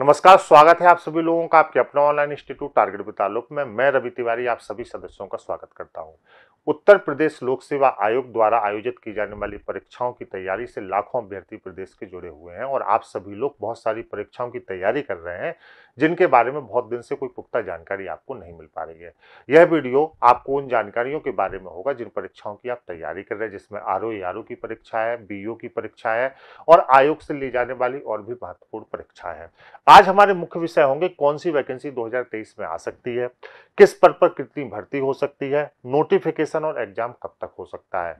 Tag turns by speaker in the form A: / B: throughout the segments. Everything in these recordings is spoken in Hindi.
A: नमस्कार, स्वागत है आप सभी लोगों का आपके अपना ऑनलाइन इंस्टीट्यूट टारगेट वितालुक में। मैं रवि तिवारी, आप सभी सदस्यों का स्वागत करता हूँ। उत्तर प्रदेश लोक सेवा आयोग द्वारा आयोजित की जाने वाली परीक्षाओं की तैयारी से लाखों अभ्यर्थी प्रदेश के जुड़े हुए हैं और आप सभी लोग बहुत सारी परीक्षाओं की तैयारी कर रहे हैं, जिनके बारे में बहुत दिन से कोई पुख्ता जानकारी आपको नहीं मिल पा रही है। यह वीडियो आपको उन जानकारियों के बारे में होगा, जिन परीक्षाओं की आप तैयारी कर रहे हैं, जिसमें आर ओ की परीक्षा है बीओ की परीक्षा है और आयोग से ली जाने वाली और भी महत्वपूर्ण परीक्षा है। आज हमारे मुख्य विषय होंगे कौन सी वैकेंसी 2023 में आ सकती है, किस पद पर कितनी भर्ती हो सकती है, नोटिफिकेशन और एग्ज़ाम कब तक हो सकता है।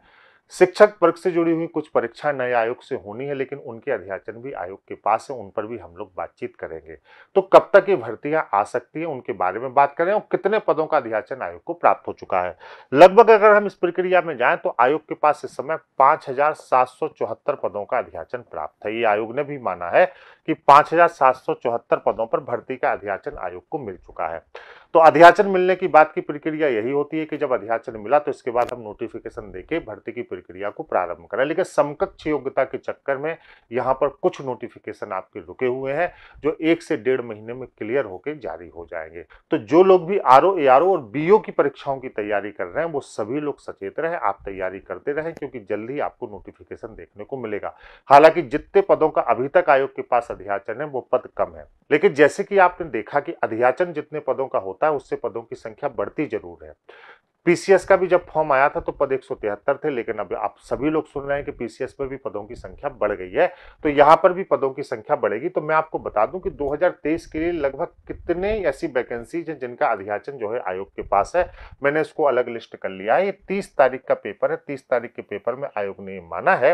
A: शिक्षक वर्ग से जुड़ी हुई कुछ परीक्षाएँ नए आयोग से होनी है, लेकिन उनके अध्याचन भी आयोग के पास है, उन पर भी हम लोग बातचीत करेंगे। तो कब तक ये भर्तियाँ आ सकती हैं, उनके बारे में बात करें और कितने पदों का अध्याचन आयोग को प्राप्त हो चुका है। लगभग अगर हम इस प्रक्रिया में जाएँ तो आयोग के पास इस समय पाँच पदों का अध्याचन प्राप्त है, ये आयोग ने भी माना है। कि पाँच पदों पर भर्ती का अध्याचन आयोग को मिल चुका है। तो अध्याचन मिलने की बात की प्रक्रिया यही होती है कि जब अध्याचन मिला तो इसके बाद हम नोटिफिकेशन देके भर्ती की प्रक्रिया को प्रारंभ करें। लेकिन समकक्ष योग्यता के चक्कर में यहाँ पर कुछ नोटिफिकेशन आपके रुके हुए हैं, जो एक से डेढ़ महीने में क्लियर होकर जारी हो जाएँगे। तो जो लोग भी आर ओ और बीओ की परीक्षाओं की तैयारी कर रहे हैं, वो सभी लोग सचेत रहे, आप तैयारी करते रहे, क्योंकि जल्द ही आपको नोटिफिकेशन देखने को मिलेगा। हालाँकि जितने पदों का अभी तक आयोग के पास अध्याचन है, वो पद कम है। लेकिन जैसे कि आपने देखा कि अध्याचन जितने पदों का होता है, उससे पदों की संख्या बढ़ती ज़रूर है। पीसीएस का भी जब फॉर्म आया था तो पद एक थे, लेकिन अब आप सभी लोग सुन रहे हैं कि पीसीएस में भी पदों की संख्या बढ़ गई है। तो यहाँ पर भी पदों की संख्या बढ़ेगी। तो मैं आपको बता दूँ कि 2023 के लिए लगभग कितने ऐसी वैकेंसीज हैं जिनका अध्याचन जो है आयोग के पास है? मैंने इसको अलग लिस्ट कर लिया है। ये तीस तारीख का पेपर है। तीस तारीख के पेपर में आयोग ने माना है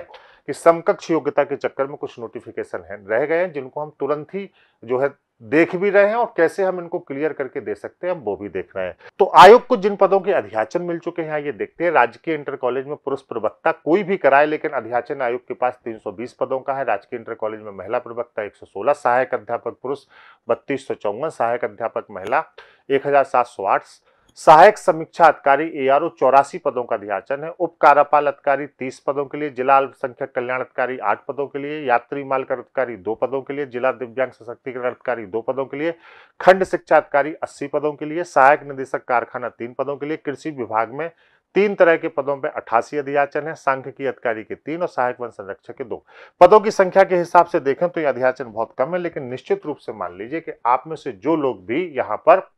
A: कि समकक्ष योग्यता के चक्कर में कुछ नोटिफिकेशन है, रह गए हैं, जिनको हम तुरंत ही जो है देख भी रहे हैं और कैसे हम इनको क्लियर करके दे सकते हैं वो भी देख रहे हैं। तो आयोग को जिन पदों के अध्याचन मिल चुके हैं, ये देखते हैं। राजकीय इंटर कॉलेज में पुरुष प्रवक्ता कोई भी कराए, लेकिन अध्याचन आयोग के पास 320 पदों का है। राजकीय इंटर कॉलेज में महिला प्रवक्ता 116 सहायक अध्यापक पुरुष बत्तीस सहायक अध्यापक महिला एक हज़ार सात सौ आठ सहायक समीक्षा अधिकारी एआरओ चौरासी पदों का अध्याचन है। उप कार्यपाल अधिकारी तीस पदों के लिए, जिला अल्पसंख्यक कल्याण अधिकारी आठ पदों के लिए, यात्री माल कर अधिकारी दो पदों के लिए, जिला दिव्यांग सशक्तिकरण अधिकारी दो पदों के लिए, खंड शिक्षा अधिकारी अस्सी पदों के लिए, सहायक निदेशक कारखाना तीन पदों के लिए, कृषि विभाग में तीन तरह के पदों पर अठासी अध्याचन है। सांख्यिकी अधिकारी के तीन और सहायक वन संरक्षक के दो। पदों की संख्या के हिसाब से देखें तो यह अध्याचन बहुत कम है, लेकिन निश्चित रूप से मान लीजिए कि आप में से जो लोग भी यहाँ पर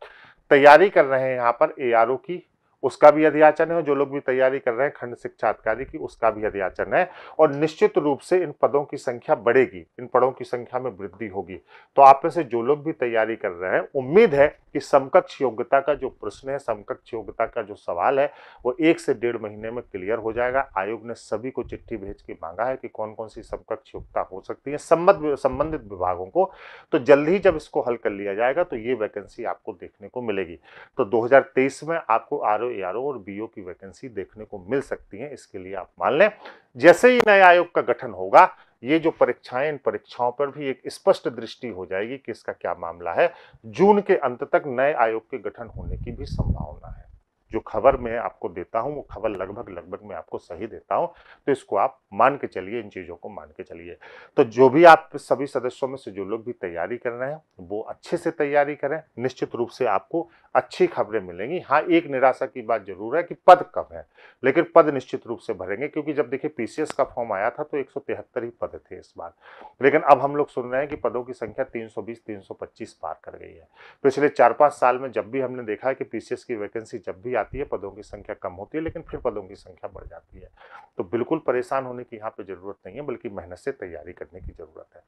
A: तैयारी कर रहे हैं यहाँ पर एआरओ की। उसका भी अध्याचन है जो लोग भी तैयारी कर रहे हैं खंड शिक्षा अधिकारी की, उसका भी अध्याचन है और निश्चित रूप से इन पदों की संख्या बढ़ेगी, इन पदों की संख्या में वृद्धि होगी। तो आप में से जो लोग भी तैयारी कर रहे हैं, उम्मीद है कि समकक्ष योग्यता का जो प्रश्न है, समकक्ष योग्यता का जो सवाल है, वो एक से डेढ़ महीने में क्लियर हो जाएगा। आयोग ने सभी को चिट्ठी भेज के मांगा है कि कौन कौन सी समकक्ष योग्यता हो सकती है संबंधित विभागों को। तो जल्द ही जब इसको हल कर लिया जाएगा तो ये वैकेंसी आपको देखने को मिलेगी। तो दो हज़ार तेईस में आपको आर ए और बी की वैकेंसी देखने को मिल सकती है, इसके लिए आप मान लें। जैसे ही नए आयोग का गठन होगा, ये जो परीक्षाएँ, इन परीक्षाओं पर भी एक स्पष्ट दृष्टि हो जाएगी कि इसका क्या मामला है। जून के अंत तक नए आयोग के गठन होने की भी संभावना है। जो खबर मैं आपको देता हूँ, वो खबर लगभग लगभग मैं आपको सही देता हूँ तो इसको आप मान के चलिए, इन चीज़ों को मान के चलिए। तो जो भी आप सभी सदस्यों में से जो लोग भी तैयारी कर रहे हैं, वो अच्छे से तैयारी करें, निश्चित रूप से आपको अच्छी खबरें मिलेंगी। हाँ एक निराशा की बात ज़रूर है कि पद कम है। लेकिन पद निश्चित रूप से भरेंगे, क्योंकि जब देखिए पीसीएस का फॉर्म आया था तो एक ही पद थे इस बार। लेकिन अब हम लोग सुन रहे हैं कि पदों की संख्या 320 325 पार कर गई है। पिछले चार पाँच साल में जब भी हमने देखा है कि पीसीएस की वैकेंसी जब भी आती है, पदों की संख्या कम होती है, लेकिन फिर पदों की संख्या बढ़ जाती है। तो बिल्कुल परेशान होने की यहाँ पे ज़रूरत नहीं है, बल्कि मेहनत से तैयारी करने की ज़रूरत है।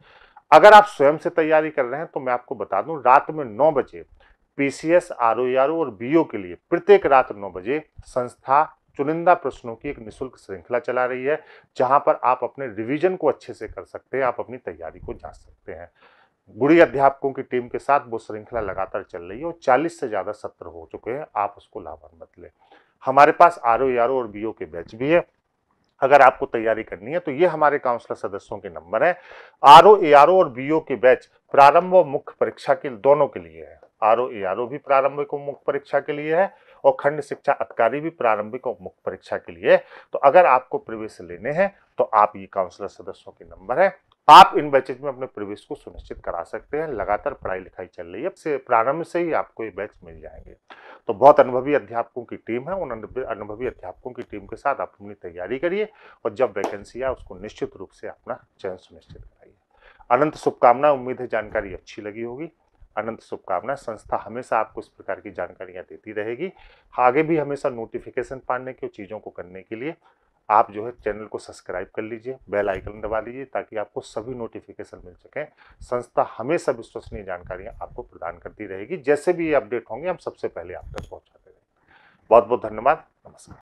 A: अगर आप स्वयं से तैयारी कर रहे हैं तो मैं आपको बता दूँ, रात में नौ बजे पीसीएस आर और बीओ के लिए प्रत्येक रात नौ बजे संस्था चुनिंदा प्रश्नों की एक निशुल्क श्रृंखला चला रही है, जहाँ पर आप अपने रिवीजन को अच्छे से कर सकते हैं, आप अपनी तैयारी को जाँच सकते हैं। गुड़ी अध्यापकों की टीम के साथ वो श्रृंखला लगातार चल रही है और 40 से ज़्यादा सत्र हो चुके हैं, आप उसको लाभान्वित लें। हमारे पास आर ओ और बीओ के बैच भी है। अगर आपको तैयारी करनी है तो ये हमारे काउंसलर सदस्यों के नंबर है। आर ओ और बीओ के बैच प्रारंभ और मुख्य परीक्षा के दोनों के लिए है। आर ओ भी प्रारंभिक मुख्य परीक्षा के लिए है और खंड शिक्षा अधिकारी भी प्रारंभिक और मुख्य परीक्षा के लिए। तो अगर आपको प्रवेश लेने हैं तो आप ये काउंसलर सदस्यों के नंबर है। आप इन बैचेज में अपने प्रवेश को सुनिश्चित करा सकते हैं। लगातार पढ़ाई लिखाई चल रही है। प्रारंभ से ही आपको ये बैच मिल जाएँगे। तो बहुत अनुभवी अध्यापकों की टीम है। उन अनुभवी अध्यापकों की टीम के साथ आप अपनी तैयारी करिए और जब वैकेंसी आए, उसको निश्चित रूप से अपना चयन सुनिश्चित कराइए। अनंत शुभकामना उम्मीद है जानकारी अच्छी लगी होगी। अनंत शुभकामना संस्था हमेशा आपको इस प्रकार की जानकारियाँ देती रहेगी। आगे भी हमेशा नोटिफिकेशन पाने की चीज़ों को करने के लिए आप जो है चैनल को सब्सक्राइब कर लीजिए बेल आइकन दबा लीजिए ताकि आपको सभी नोटिफिकेशन मिल सकें। संस्था हमेशा विश्वसनीय जानकारियाँ आपको प्रदान करती रहेगी। जैसे भी ये अपडेट होंगे, हम सबसे पहले आप तक पहुँचाते रहेंगे। बहुत बहुत धन्यवाद। नमस्कार।